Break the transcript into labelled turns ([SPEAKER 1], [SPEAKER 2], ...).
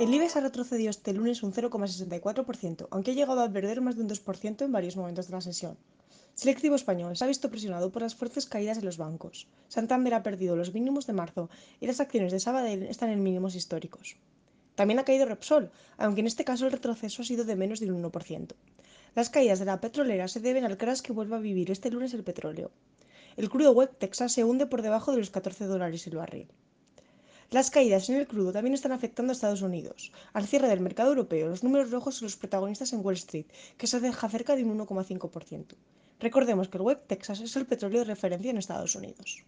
[SPEAKER 1] El IBEX ha retrocedido este lunes un 0,64%, aunque ha llegado a perder más de un 2% en varios momentos de la sesión. Selectivo español se ha visto presionado por las fuertes caídas en los bancos. Santander ha perdido los mínimos de marzo y las acciones de Sabadell están en mínimos históricos. También ha caído Repsol, aunque en este caso el retroceso ha sido de menos de un 1%. Las caídas de la petrolera se deben al crash que vuelve a vivir este lunes el petróleo. El crudo web Texas se hunde por debajo de los 14 dólares el barril. Las caídas en el crudo también están afectando a Estados Unidos. Al cierre del mercado europeo, los números rojos son los protagonistas en Wall Street, que se deja cerca de un 1,5%. Recordemos que el web Texas es el petróleo de referencia en Estados Unidos.